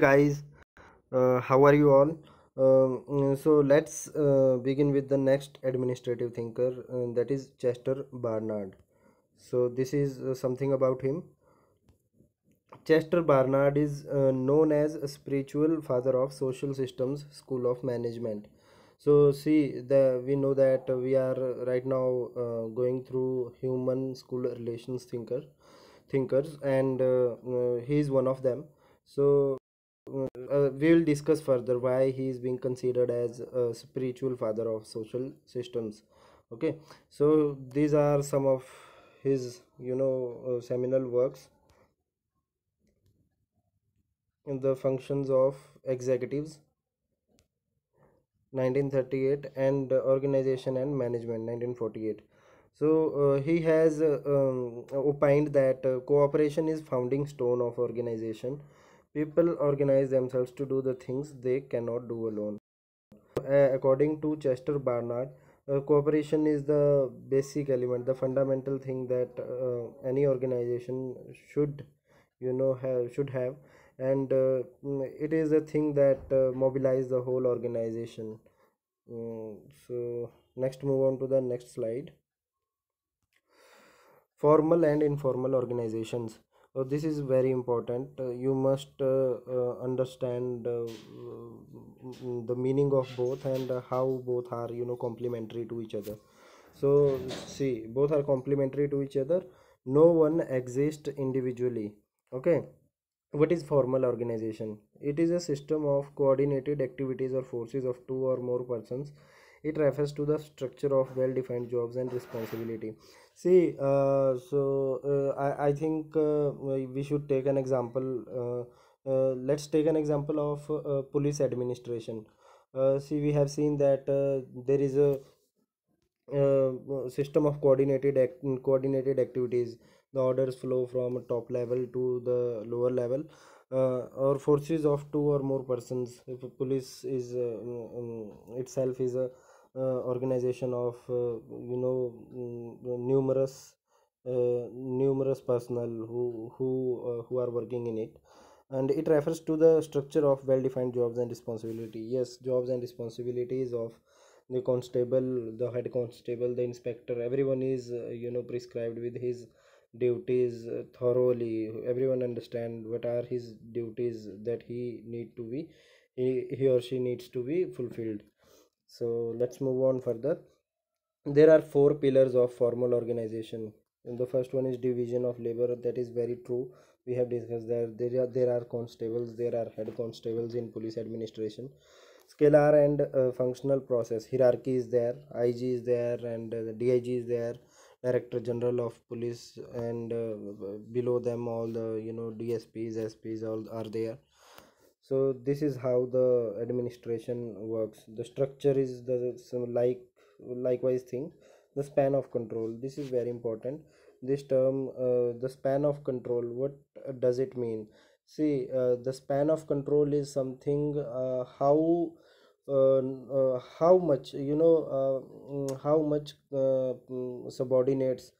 guys. Uh, how are you all? Um, mm, so let's uh, begin with the next administrative thinker uh, that is chester barnard. So this is uh, something about him. Chester barnard is uh, known as a spiritual father of social systems school of management. So see the we know that we are right now going through human school relations thinker thinkers and he is one of them. So uh, we will discuss further why he is being considered as a spiritual father of social systems. Okay? So these are some of his you know uh, seminal works. In the functions of executives 1938 and uh, organization and management 1948 so uh, he has uh, um, opined that uh, cooperation is founding stone of organization people organize themselves to do the things they cannot do alone. According to chester barnard uh, cooperation is the basic element the fundamental thing that uh, any organization should you know have should have. And uh, mm, it is a thing that uh, mobilize the whole organization. Mm, so next move on to the next slide. Formal and informal organizations so this is very important. Uh, you must uh, uh, understand uh, mm, the meaning of both and uh, how both are you know complementary to each other. So see both are complementary to each other. No one exists individually okay? What is formal organization? It is a system of coordinated activities or forces of two or more persons. It refers to the structure of well defined jobs and responsibility see uh, so uh, I, I think uh, we should take an example uh, uh, let's take an example of uh, police administration. Uh, see we have seen that uh, there is a uh, system of coordinated act coordinated activities. The orders flow from top level to the lower level uh, or forces of two or more persons. If police is uh, um, itself is a organization of uh, you know mm, numerous uh, numerous personnel who who uh, who are working in it. And it refers to the structure of well defined jobs and responsibility. Yes jobs and responsibilities of the constable the head constable the inspector everyone is uh, you know prescribed with his duties uh, thoroughly. Everyone understand what are his duties that he need to be he, he or she needs to be fulfilled so let's move on further there are four pillars of formal organization. And the first one is division of labor. That is very true. We have discussed that. There are there are constables there are head constables in police administration. Scalar and uh, functional process. Hierarchy is there. Ig is there and uh, the dig is there. Director general of police and uh, below them all the you know dsps sps all are there so this is how the administration works. The structure is the some like likewise thing. The span of control. This is very important. This term uh, the span of control what does it mean? See uh, the span of control is something uh, how uh, uh, how much you know uh, mm, how much mm, subordinates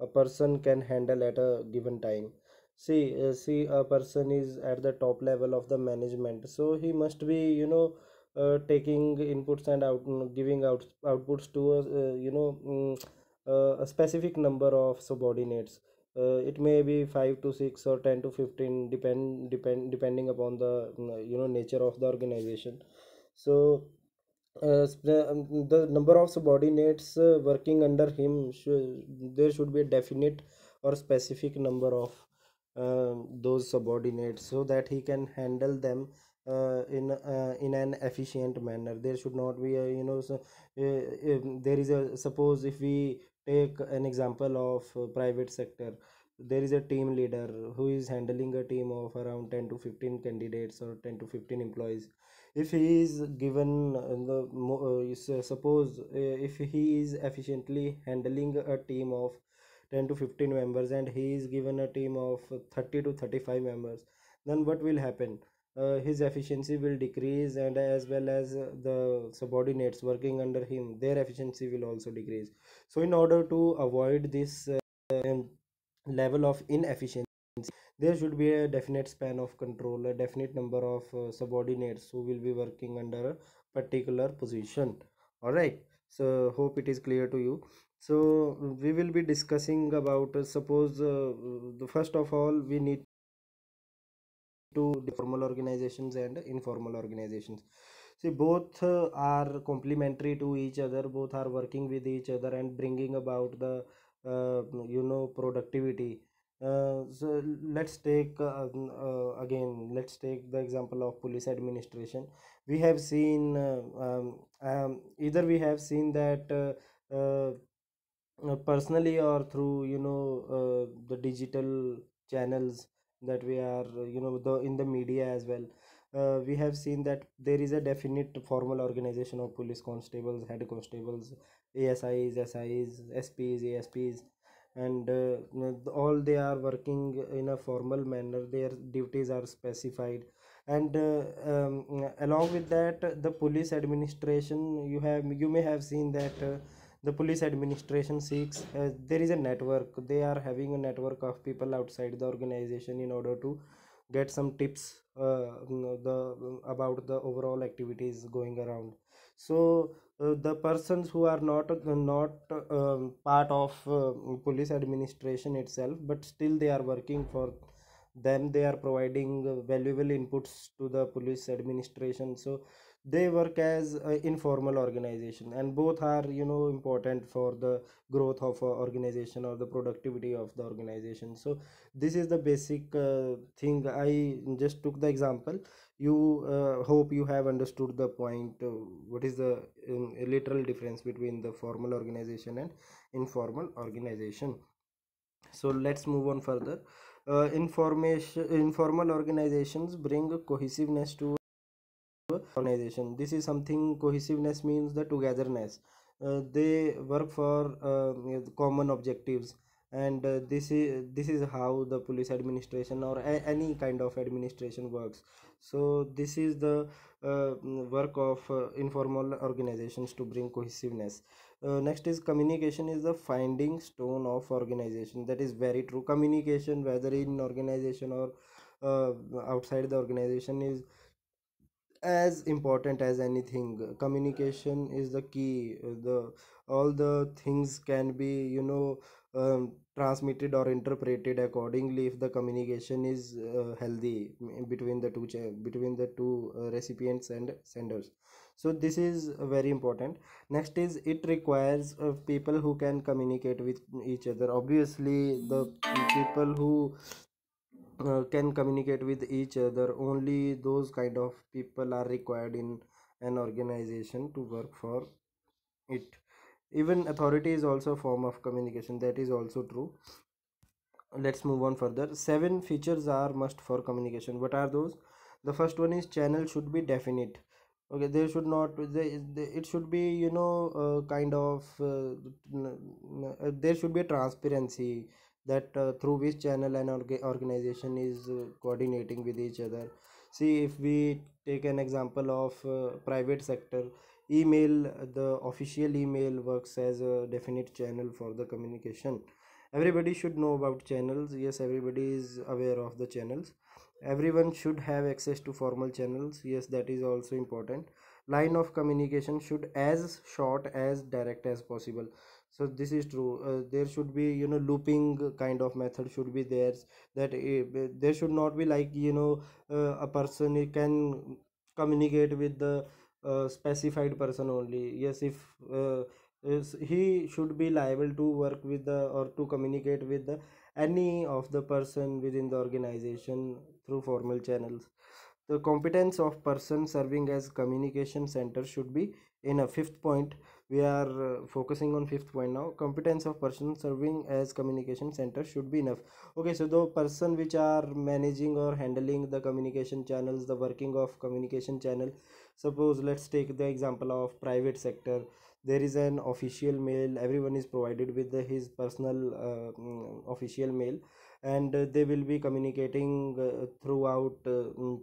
a person can handle at a given time see uh, see a person is at the top level of the management. So he must be you know uh, taking inputs and out mm, giving out outputs to a uh, you know mm, uh, a specific number of subordinates. Uh, it may be 5 to 6 or 10 to 15 depend depend depending upon the mm, you know nature of the organization. So uh, um, the number of subordinates uh, working under him should, there should be a definite or specific number of um, those subordinates so that he can handle them uh, in uh, in an efficient manner. There should not be a you know so, uh, there is a suppose if we take an example of uh, private sector there is a team leader who is handling a team of around 10 to 15 candidates or 10 to 15 employees. If he is given uh, the uh, suppose uh, if he is efficiently handling a team of 10 to 15 members and he is given a team of 30 to 35 members then what will happen? Uh, his efficiency will decrease and as well as the subordinates working under him their efficiency will also decrease. So in order to avoid this uh, level of inefficiency there should be a definite span of control a definite number of uh, subordinates who will be working under a particular position. All right. So hope it is clear to you so we will be discussing about uh, suppose uh, the first of all we need to formal organizations and informal organizations. See both uh, are complementary to each other. Both are working with each other and bringing about the uh, you know productivity. Uh, so let's take uh, uh, again let's take the example of police administration. We have seen um, um, either we have seen that uh, uh, personally or through you know uh, the digital channels that we are uh, you know the in the media as well. Uh, we have seen that there is a definite formal organization of police constables head constables ASIs SIs SPs ASPs and uh, all they are working in a formal manner. Their duties are specified. And uh, um, along with that the police administration you have you may have seen that uh, the police administration seeks uh, there is a network. They are having a network of people outside the organization in order to get some tips uh, the about the overall activities going around. So uh, the persons who are not uh, not um, part of uh, police administration itself but still they are working for them they are providing valuable inputs to the police administration. So they work as an informal organization and both are you know important for the growth of organization or the productivity of the organization. So this is the basic uh, thing. I just took the example. You uh, hope you have understood the point uh, what is the um, literal difference between the formal organization and informal organization. So let's move on further. Uh, information informal organizations bring cohesiveness to organization this is something cohesiveness means the togetherness. Uh, they work for uh, common objectives. And uh, this is this is how the police administration or any kind of administration works. So this is the uh, work of uh, informal organizations to bring cohesiveness. Uh, next is communication is the finding stone of organization. That is very true. Communication whether in organization or uh, outside the organization is as important as anything. Communication is the key. The all the things can be you know um, transmitted or interpreted accordingly if the communication is uh, healthy between the two between the two uh, recipients and senders. So this is very important. Next is it requires uh, people who can communicate with each other. Obviously the people who uh, can communicate with each other. Only those kind of people are required in an organization to work for it. Even authority is also a form of communication. That is also true. Let's move on further. Seven features are must for communication. What are those? The first one is channel should be definite. Okay there should not they, they, it should be you know uh, kind of uh, uh, there should be transparency that uh, through which channel and orga- organization is uh, coordinating with each other. See if we take an example of uh, private sector email the official email works as a definite channel for the communication. Everybody should know about channels. Yes everybody is aware of the channels. Everyone should have access to formal channels. Yes that is also important. Line of communication should as short as direct as possible so this is true. Uh, there should be you know looping kind of method should be there that uh, there should not be like you know uh, a person can communicate with the uh, specified person only. Yes if uh, he should be liable to work with the or to communicate with the any of the person within the organization through formal channels. The competence of person serving as communication center should be in a fifth point we are uh, focusing on fifth point now. Competence of person serving as communication center should be enough. Okay so the person which are managing or handling the communication channels the working of communication channel suppose let's take the example of private sector. There is an official mail everyone is provided with the, his personal uh, mm, official mail and uh, they will be communicating uh, throughout uh, mm,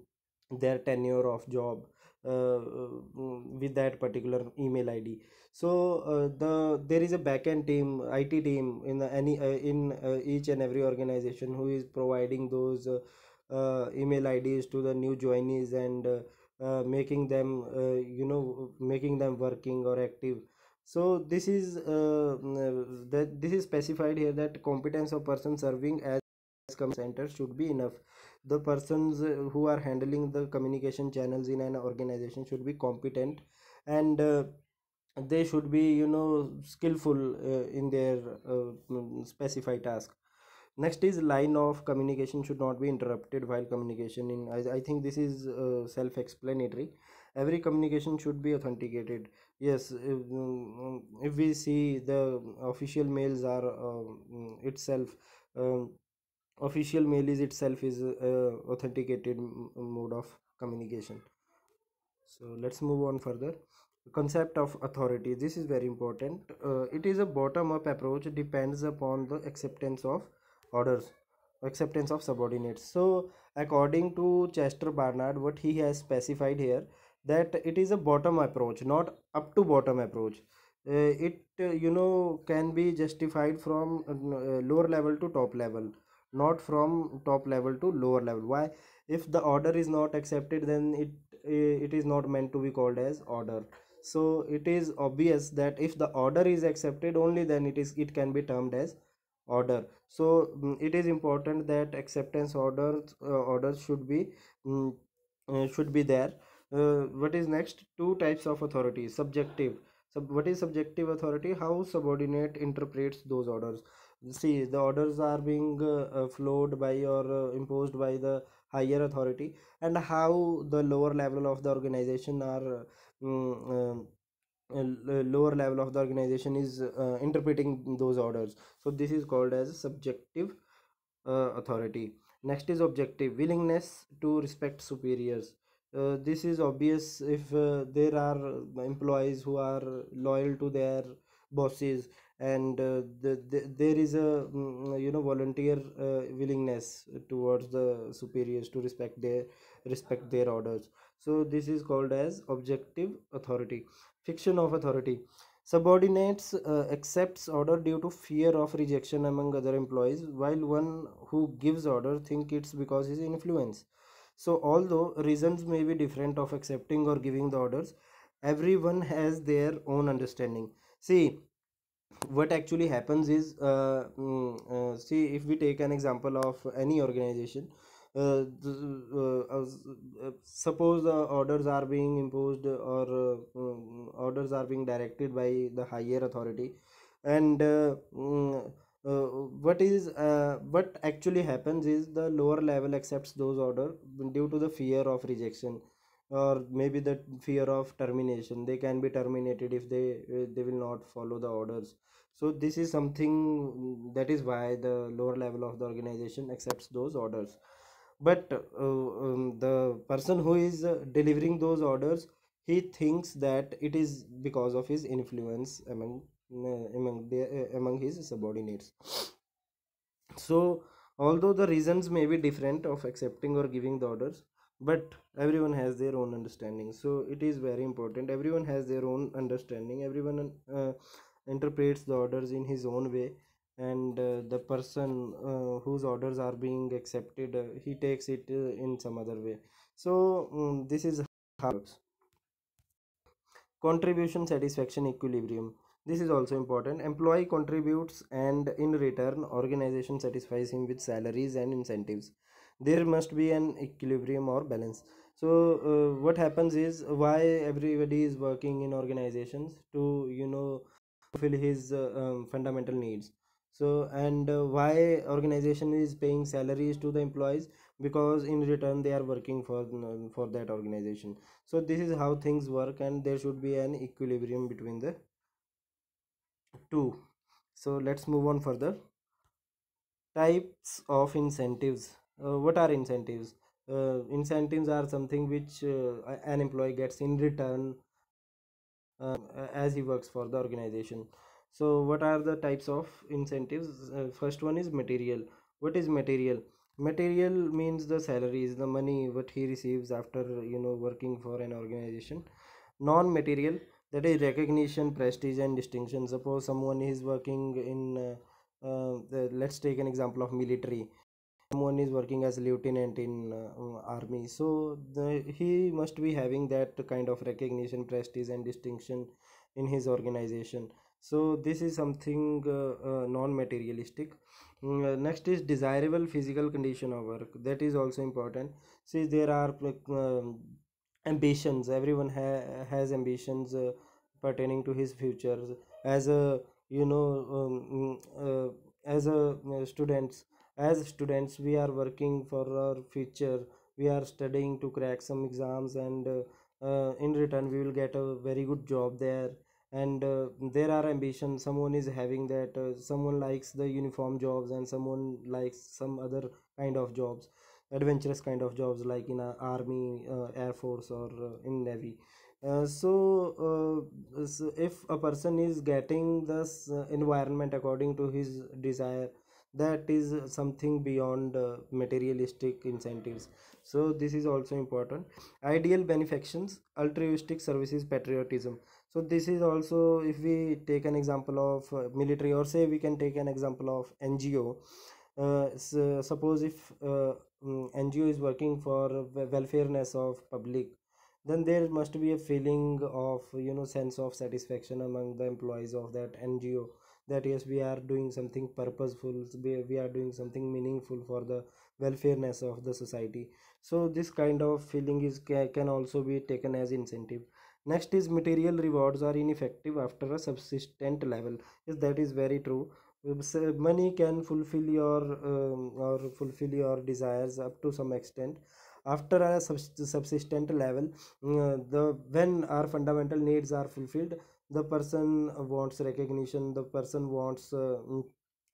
their tenure of job with that particular email id so uh, the there is a backend team it team in any uh, in uh, each and every organization who is providing those uh, uh, email ids to the new joinees and uh, uh, making them uh, you know making them working or active. So this is uh, mm, that this is specified here that competence of person serving as command center should be enough the persons uh, who are handling the communication channels in an organization should be competent and uh, they should be you know skillful uh, in their uh, mm, specified task. Next is line of communication should not be interrupted while communication in i, I think this is uh, self explanatory every communication should be authenticated. Yes if, mm, if we see the official mails are um, itself um, official mail is itself is uh, authenticated mode of communication. So let's move on further. Concept of authority. This is very important. Uh, it is a bottom up approach depends upon the acceptance of orders acceptance of subordinates. So according to chester barnard what he has specified here that it is a bottom approach not up to bottom approach. Uh, it uh, you know can be justified from uh, lower level to top level not from top level to lower level. Why? If the order is not accepted then it it is not meant to be called as order. So it is obvious that if the order is accepted only then it is it can be termed as order. So mm, it is important that acceptance orders uh, orders should be mm, uh, should be there. Uh, what is next? Two types of authority. Subjective. So what is subjective authority? How subordinate interprets those orders see the orders are being uh, uh, flowed by or uh, imposed by the higher authority. And how the lower level of the organization are mm, um, uh, lower level of the organization is uh, interpreting those orders. So this is called as subjective uh, authority. Next is objective willingness to respect superiors. Uh, this is obvious if uh, there are employees who are loyal to their bosses and uh, the, the, there is a mm, you know volunteer uh, willingness towards the superiors to respect their respect their orders. So this is called as objective authority fiction of authority. Subordinates uh, accepts order due to fear of rejection among other employees while one who gives order think it's because his influence. So although reasons may be different of accepting or giving the orders everyone has their own understanding. See what actually happens is uh, mm, uh, see if we take an example of any organization uh, uh, uh, suppose the orders are being imposed or uh, mm, orders are being directed by the higher authority and uh, mm, uh, what is uh, what actually happens is the lower level accepts those order due to the fear of rejection or maybe the fear of termination. They can be terminated if they they will not follow the orders. So this is something mm, that is why the lower level of the organization accepts those orders. But uh, um, the person who is uh, delivering those orders he thinks that it is because of his influence among uh, among the, uh, among his subordinates. So although the reasons may be different of accepting or giving the orders but everyone has their own understanding so it is very important. Everyone has their own understanding. Everyone uh, interprets the orders in his own way. And uh, the person uh, whose orders are being accepted uh, he takes it uh, in some other way. So mm this is how it works. Contribution satisfaction equilibrium. This is also important. Employee contributes and in return organization satisfies him with salaries and incentives there must be an equilibrium or balance. So uh, what happens is why everybody is working in organizations to you know fulfill his uh, um, fundamental needs. So and uh, why organization is paying salaries to the employees? Because in return they are working for for that organization. So this is how things work and there should be an equilibrium between the two. So let's move on further. Types of incentives what are incentives? Uh, incentives are something which uh, an employee gets in return uh, as he works for the organization. So what are the types of incentives? Uh, first one is material. What is material? Material means the salaries the money what he receives after you know working for an organization. Non-material that is recognition prestige and distinction. Suppose someone is working in uh, uh, the, let's take an example of military someone is working as lieutenant in uh, army. So the, he must be having that kind of recognition prestige and distinction in his organization. So this is something uh, uh, non-materialistic. Mm, uh, next is desirable physical condition of work. That is also important. See there are um, ambitions. Everyone ha- has ambitions uh, pertaining to his futures. As a you know um, mm, uh, as a students as students we are working for our future. We are studying to crack some exams and uh, uh, in return we will get a very good job there. And uh, there are ambitions someone is having that uh, someone likes the uniform jobs and someone likes some other kind of jobs adventurous kind of jobs like in a army uh, air force or uh, in navy. So, so if a person is getting this environment according to his desire that is something beyond uh, materialistic incentives. So this is also important. Ideal benefactions altruistic services patriotism. So this is also if we take an example of uh, military or say we can take an example of ngo uh, so suppose if uh, mm, ngo is working for welfareness of public then there must be a feeling of you know sense of satisfaction among the employees of that ngo that yes we are doing something purposeful we, we are doing something meaningful for the welfareness of the society. So this kind of feeling is can also be taken as incentive. Next is material rewards are ineffective after a subsistent level. Yes that is very true. Money can fulfill your um, or fulfill your desires up to some extent after a subs- subsistent level mm, the when our fundamental needs are fulfilled the person wants recognition the person wants uh, mm,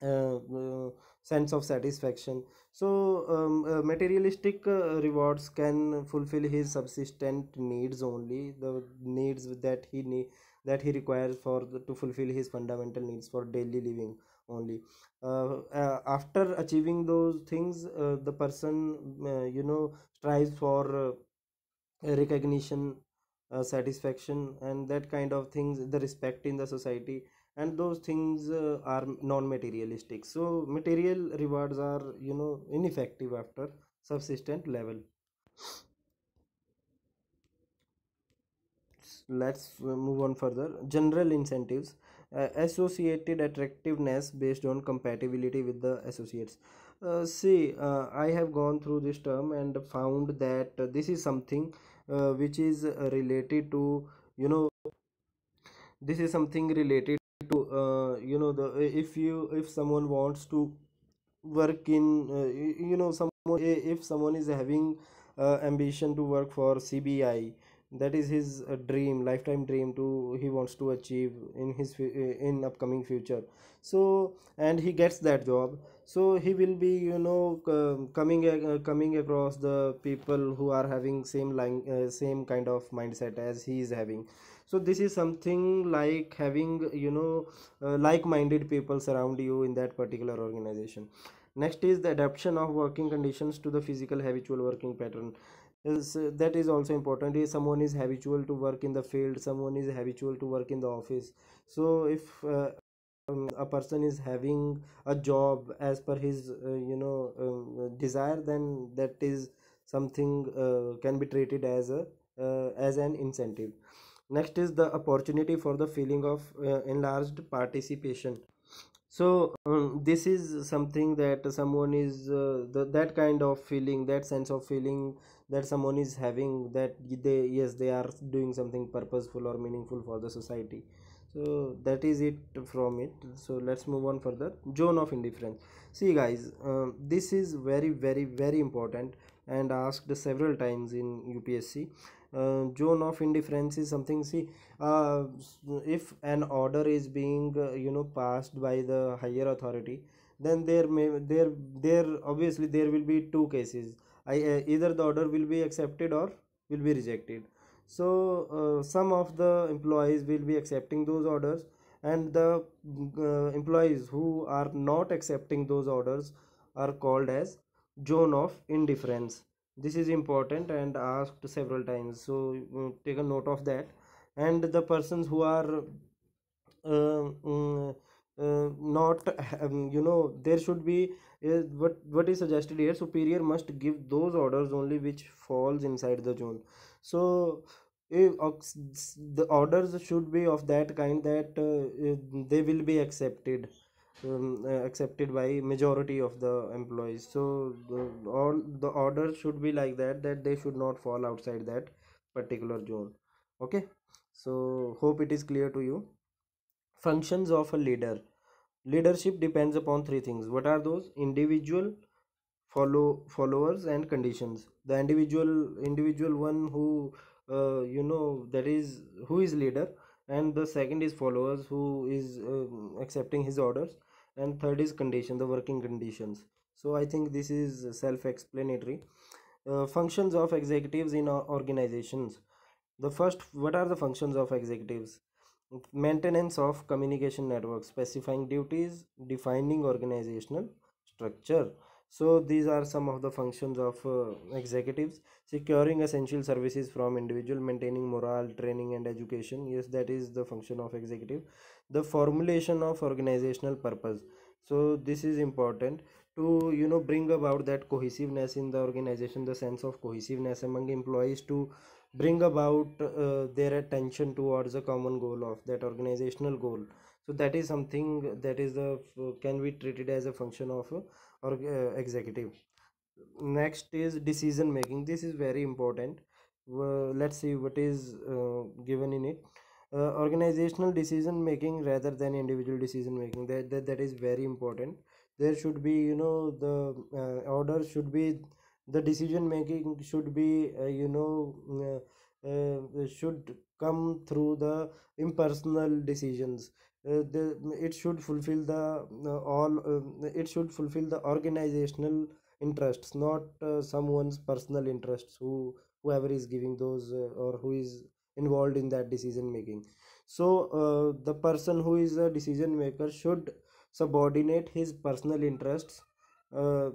uh, uh, sense of satisfaction. So um, uh, materialistic uh, rewards can fulfill his subsistent needs only the needs that he need that he requires for the, to fulfill his fundamental needs for daily living only. Uh, uh, after achieving those things uh, the person you know strives for recognition uh, satisfaction and that kind of things the respect in the society and those things uh, are non-materialistic. So material rewards are you know ineffective after subsistent level. Let's uh, move on further. General incentives uh, associated attractiveness based on compatibility with the associates. Uh, see uh, i have gone through this term and found that this is something uh, which is uh, related to you know this is something related to uh, you know the if you if someone wants to work in uh, you, know someone if someone is having uh, ambition to work for cbi that is his uh, dream lifetime dream to he wants to achieve in his uh, in upcoming future. So and he gets that job so he will be you know coming uh, coming across the people who are having same line uh, same kind of mindset as he is having. So this is something like having you know uh, like-minded people surround you in that particular organization. Next is the adaptation of working conditions to the physical habitual working pattern. Is uh, that is also important. If someone is habitual to work in the field someone is habitual to work in the office. So if uh, um, a person is having a job as per his uh, you know um, desire then that is something uh, can be treated as a uh, as an incentive. Next is the opportunity for the feeling of uh, enlarged participation. So um, this is something that someone is uh, the, that kind of feeling that sense of feeling that someone is having that they yes they are doing something purposeful or meaningful for the society so that is it from it. So let's move on further zone of indifference. See guys um, this is very very very important and asked several times in upsc uh, zone of indifference is something see uh, if an order is being uh, you know passed by the higher authority then there may there there obviously there will be two cases. I, uh, either the order will be accepted or will be rejected so uh, some of the employees will be accepting those orders and the uh, employees who are not accepting those orders are called as zone of indifference. This is important and asked several times. So mm, take a note of that. And the persons who are uh, mm, uh, not um, you know there should be uh, what what is suggested here superior must give those orders only which falls inside the zone so the orders should be of that kind that uh, they will be accepted um, uh, accepted by majority of the employees. So all the orders should be like that that they should not fall outside that particular zone. Okay? So hope it is clear to you. Functions of a leader. Leadership depends upon three things. What are those? Individual follow followers and conditions. The individual individual one who uh, you know that is who is leader and the second is followers who is uh, accepting his orders and third is condition the working conditions. So i think this is self-explanatory. Uh, functions of executives in organizations. The first what are the functions of executives? Maintenance of communication network specifying duties defining organizational structure so these are some of the functions of uh, executives. Securing essential services from individual maintaining morale training and education. Yes that is the function of executive. The formulation of organizational purpose. So this is important to you know bring about that cohesiveness in the organization the sense of cohesiveness among employees to bring about uh, their attention towards a common goal of that organizational goal. So that is something that is the can be treated as a function of or uh, executive. Next is decision making. This is very important. Uh, let's see what is uh, given in it. Uh, organizational decision making rather than individual decision making. That, that that is very important. There should be you know the uh, order should be the decision making should be uh, you know should come through the impersonal decisions. uh, the, it should fulfill the uh, all uh, it should fulfill the organizational interests not someone's personal interests who whoever is giving those or who is involved in that decision making. So the person who is a decision maker should subordinate his personal interests uh,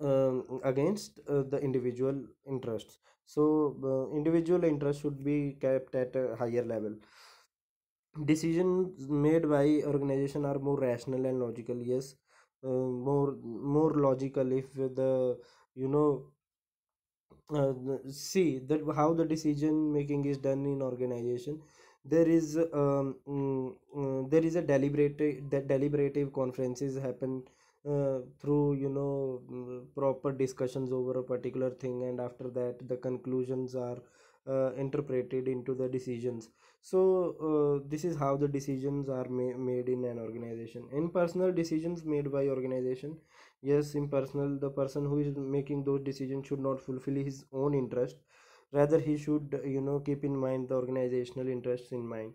uh, against uh, the individual interests. So individual interest should be kept at a higher level decisions made by organization are more rational and logical yes. Uh, more more logical if the you know uh, see that how the decision making is done in organization there is um, mm, uh, there is a deliberative that deliberative conferences happen uh, through you know mm, proper discussions over a particular thing and after that the conclusions are uh, interpreted into the decisions so uh, this is how the decisions are ma- made in an organization. Impersonal decisions made by organization yes impersonal the person who is making those decisions should not fulfill his own interest. Rather he should you know keep in mind the organizational interests in mind.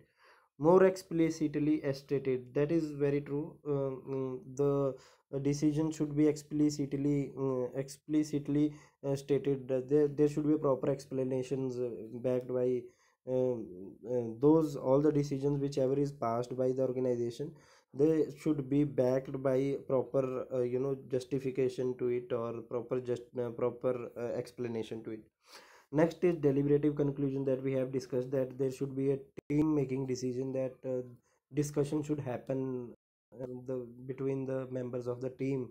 More explicitly stated that is very true uh, the decision should be explicitly uh, explicitly uh, stated. That there, there should be proper explanations uh, backed by um, those all the decisions whichever is passed by the organization they should be backed by proper uh, you know justification to it or proper just proper explanation to it. Next is deliberative conclusion that we have discussed that there should be a team making decision that uh, discussion should happen uh, the between the members of the team.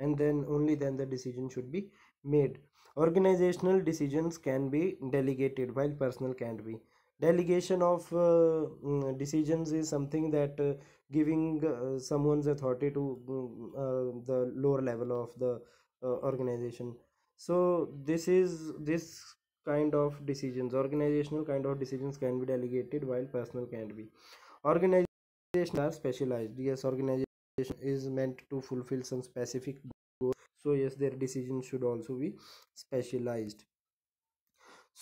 And then only then the decision should be made. Organizational decisions can be delegated while personal can't be delegation of uh, mm, decisions is something that uh, giving uh, someone's authority to mm, uh, the lower level of the organization. So this is this kind of decisions organizational kind of decisions can be delegated while personal can't be. Organization are specialized. Yes organization is meant to fulfill some specific goals. So yes their decisions should also be specialized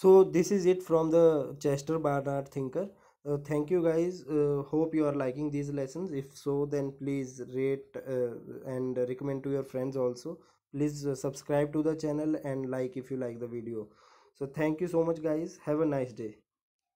so this is it from the chester barnard thinker. Uh, thank you guys. Uh, hope you are liking these lessons. If so then please rate uh, and recommend to your friends also. Please uh, subscribe to the channel and like if you like the video. So thank you so much guys. Have a nice day